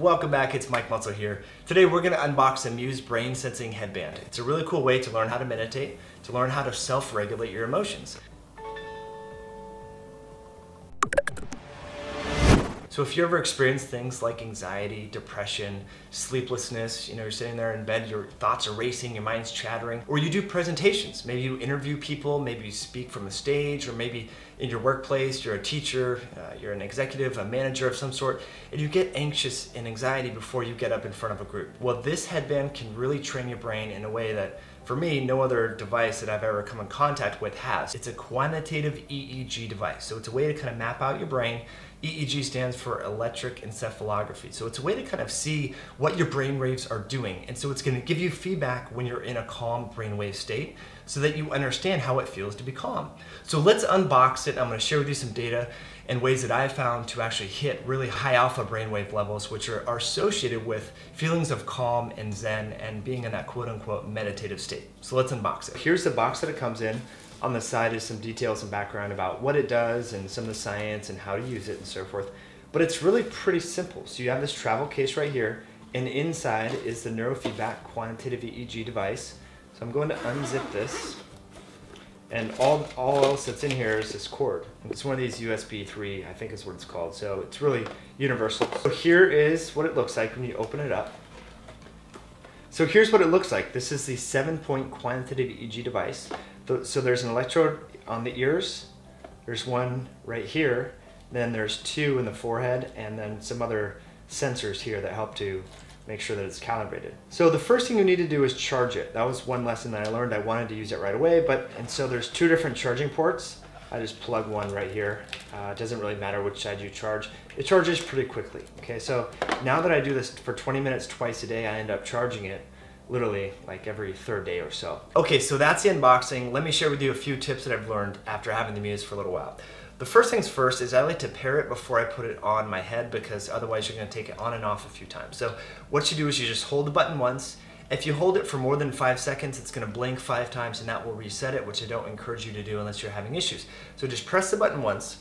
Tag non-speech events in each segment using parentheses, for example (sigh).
Welcome back, it's Mike Mutzel here. Today we're going to unbox the Muse Brain Sensing Headband. It's a really cool way to learn how to meditate, to learn how to self-regulate your emotions. So if you ever experience things like anxiety, depression, sleeplessness, you know, you're sitting there in bed, your thoughts are racing, your mind's chattering, or you do presentations, maybe you interview people, maybe you speak from the stage, or maybe in your workplace, you're a teacher, uh, you're an executive, a manager of some sort, and you get anxious and anxiety before you get up in front of a group. Well, this headband can really train your brain in a way that for me, no other device that I've ever come in contact with has. It's a quantitative EEG device. So it's a way to kind of map out your brain. EEG stands for electroencephalography. So it's a way to kind of see what your brain waves are doing. And so it's going to give you feedback when you're in a calm brainwave state so that you understand how it feels to be calm. So let's unbox it. I'm going to share with you some data and ways that I found to actually hit really high alpha brainwave levels, which are, are associated with feelings of calm and zen and being in that quote unquote meditative state. So let's unbox it. Here's the box that it comes in. On the side is some details and background about what it does and some of the science and how to use it and so forth. But it's really pretty simple. So you have this travel case right here, and inside is the neurofeedback quantitative EEG device. So I'm going to unzip this and all, all else that's in here is this cord. It's one of these USB 3, I think is what it's called. So it's really universal. So here is what it looks like when you open it up. So here's what it looks like. This is the seven point quantitative EEG device. So there's an electrode on the ears. There's one right here. Then there's two in the forehead and then some other sensors here that help to make sure that it's calibrated. So the first thing you need to do is charge it. That was one lesson that I learned. I wanted to use it right away, but, and so there's two different charging ports. I just plug one right here. Uh, it doesn't really matter which side you charge. It charges pretty quickly. Okay, so now that I do this for 20 minutes twice a day, I end up charging it literally like every third day or so. Okay, so that's the unboxing. Let me share with you a few tips that I've learned after having the Muse for a little while. The first things first is I like to pair it before I put it on my head because otherwise you're gonna take it on and off a few times. So what you do is you just hold the button once. If you hold it for more than five seconds, it's gonna blink five times and that will reset it, which I don't encourage you to do unless you're having issues. So just press the button once.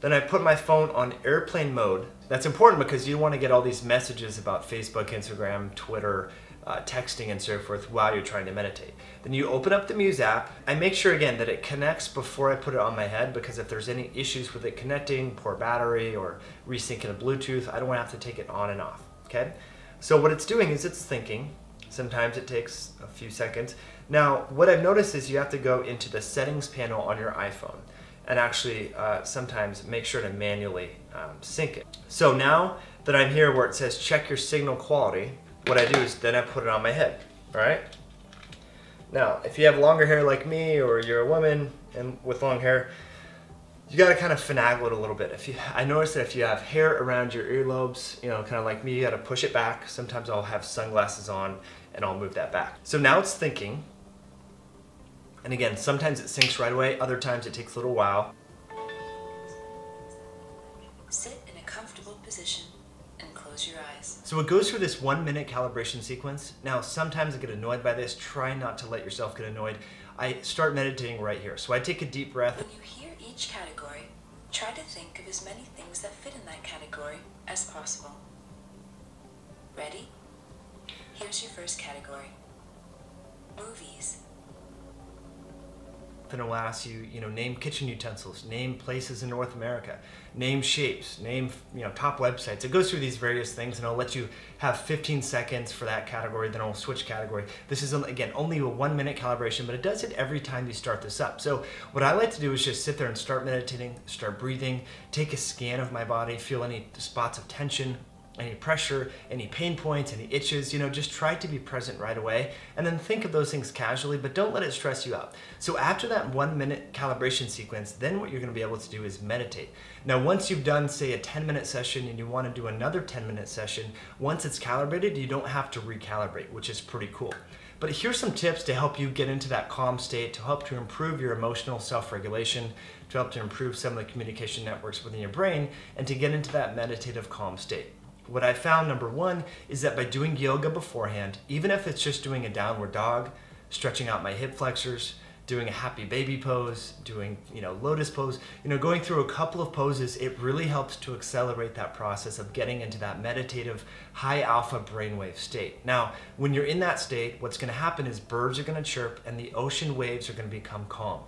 Then I put my phone on airplane mode. That's important because you want to get all these messages about Facebook, Instagram, Twitter, uh, texting and so forth while you're trying to meditate. Then you open up the Muse app. I make sure again that it connects before I put it on my head because if there's any issues with it connecting, poor battery or resyncing the Bluetooth, I don't want to have to take it on and off, okay? So what it's doing is it's thinking. Sometimes it takes a few seconds. Now, what I've noticed is you have to go into the settings panel on your iPhone and actually uh, sometimes make sure to manually um, sync it. So now that I'm here where it says check your signal quality, what I do is then I put it on my head, all right? Now, if you have longer hair like me or you're a woman and with long hair, you gotta kind of finagle it a little bit. If you, I notice that if you have hair around your earlobes, you know, kind of like me, you gotta push it back. Sometimes I'll have sunglasses on and I'll move that back. So now it's thinking. And again, sometimes it syncs right away, other times it takes a little while. Sit in a comfortable position and close your eyes. So it goes through this one minute calibration sequence. Now, sometimes I get annoyed by this. Try not to let yourself get annoyed. I start meditating right here. So I take a deep breath. When you hear each category, try to think of as many things that fit in that category as possible. Ready? Here's your first category. Movies. It will ask you, you know, name kitchen utensils, name places in North America, name shapes, name, you know, top websites. It goes through these various things and it'll let you have 15 seconds for that category, then it'll switch category. This is, um, again, only a one minute calibration, but it does it every time you start this up. So what I like to do is just sit there and start meditating, start breathing, take a scan of my body, feel any spots of tension, any pressure, any pain points, any itches, you know, just try to be present right away and then think of those things casually, but don't let it stress you out. So after that one minute calibration sequence, then what you're gonna be able to do is meditate. Now, once you've done, say, a 10 minute session and you wanna do another 10 minute session, once it's calibrated, you don't have to recalibrate, which is pretty cool. But here's some tips to help you get into that calm state, to help to improve your emotional self-regulation, to help to improve some of the communication networks within your brain, and to get into that meditative calm state. What I found, number one, is that by doing yoga beforehand, even if it's just doing a downward dog, stretching out my hip flexors, doing a happy baby pose, doing, you know, lotus pose, you know, going through a couple of poses, it really helps to accelerate that process of getting into that meditative high alpha brainwave state. Now, when you're in that state, what's going to happen is birds are going to chirp and the ocean waves are going to become calm.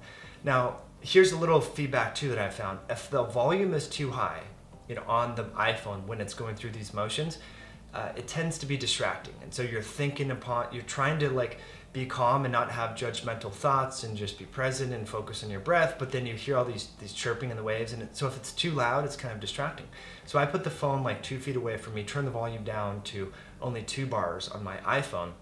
Now, here's a little feedback too that I found. If the volume is too high, you know, on the iPhone when it's going through these motions, uh, it tends to be distracting. And so you're thinking upon, you're trying to like be calm and not have judgmental thoughts and just be present and focus on your breath. But then you hear all these these chirping in the waves, and it, so if it's too loud, it's kind of distracting. So I put the phone like two feet away from me, turn the volume down to only two bars on my iPhone.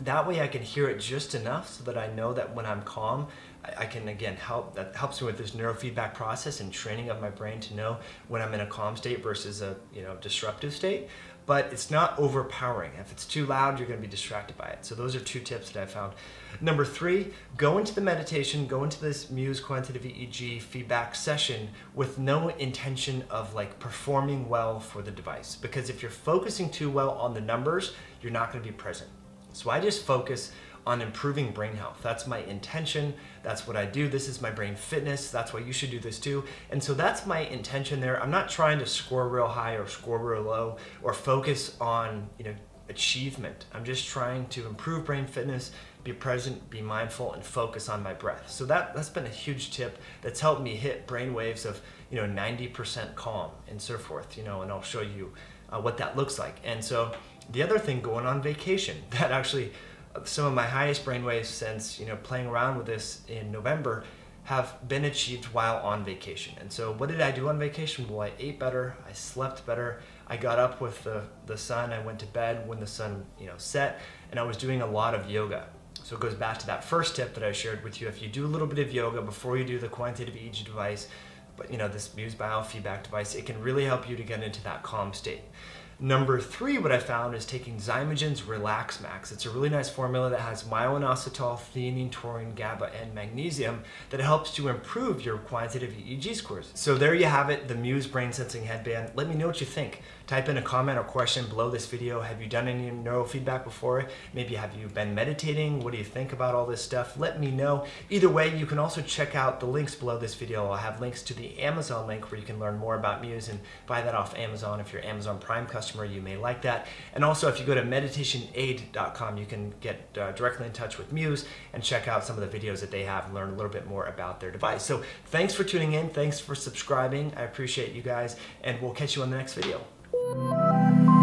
That way I can hear it just enough so that I know that when I'm calm, I can again help that helps me with this neurofeedback process and training of my brain to know when I'm in a calm state versus a you know disruptive state but it's not overpowering. If it's too loud, you're going to be distracted by it. So those are two tips that I found. Number three, go into the meditation, go into this Muse quantitative EEG feedback session with no intention of like performing well for the device. Because if you're focusing too well on the numbers, you're not going to be present. So I just focus on improving brain health. That's my intention. That's what I do. This is my brain fitness. That's why you should do this too. And so that's my intention there. I'm not trying to score real high or score real low or focus on, you know, achievement. I'm just trying to improve brain fitness, be present, be mindful, and focus on my breath. So that, that's been a huge tip that's helped me hit brain waves of, you know, 90% calm and so forth, you know, and I'll show you uh, what that looks like. And so the other thing going on vacation (laughs) that actually some of my highest brainwaves since you know playing around with this in November have been achieved while on vacation. And so what did I do on vacation? Well, I ate better, I slept better, I got up with the, the sun, I went to bed when the sun you know set, and I was doing a lot of yoga. So it goes back to that first tip that I shared with you. If you do a little bit of yoga before you do the quantitative EEG device, but you know this Muse biofeedback device, it can really help you to get into that calm state. Number three, what I found is taking Xymogen's Relax Max. It's a really nice formula that has myoinositol, theanine, taurine, GABA, and magnesium that helps to improve your quantitative EEG scores. So there you have it, the Muse Brain Sensing Headband. Let me know what you think. Type in a comment or question below this video. Have you done any neurofeedback before? Maybe have you been meditating? What do you think about all this stuff? Let me know. Either way, you can also check out the links below this video. I'll have links to the Amazon link where you can learn more about Muse and buy that off Amazon. If you're Amazon Prime customer, you may like that. And also, if you go to meditationaid.com, you can get uh, directly in touch with Muse and check out some of the videos that they have and learn a little bit more about their device. So thanks for tuning in. Thanks for subscribing. I appreciate you guys, and we'll catch you on the next video.